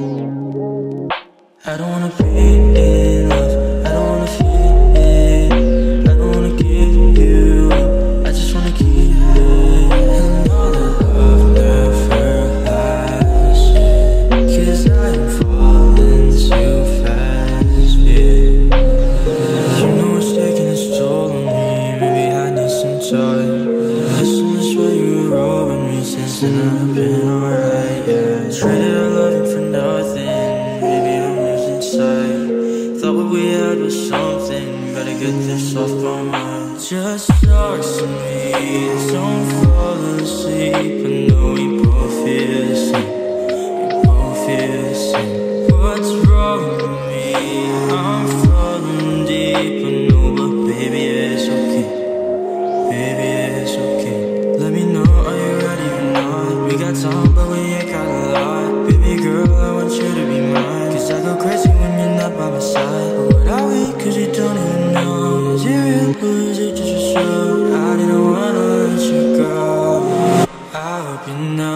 I don't wanna be in love, I don't wanna feel I don't wanna give you I just wanna keep it And all the love never lasts Cause I'm falling too fast, yeah You know it's taking its toll on me, maybe I need some time This is where you were with me since then I've been alright, yeah Had was something, gotta get this off my mind Just talk to me, don't fall asleep I know we both feel the same, we both feel the same What's wrong with me? I'm falling deep, I know but baby it's okay Baby, it's okay. Let me know, are you ready or not? We got time, but we ain't got a lot. Baby girl, I want you to be mine. Cause I go crazy when you're by my side But what I wait Cause you don't even know. Is it real or is it just a show? I didn't wanna let you go. I hope you know.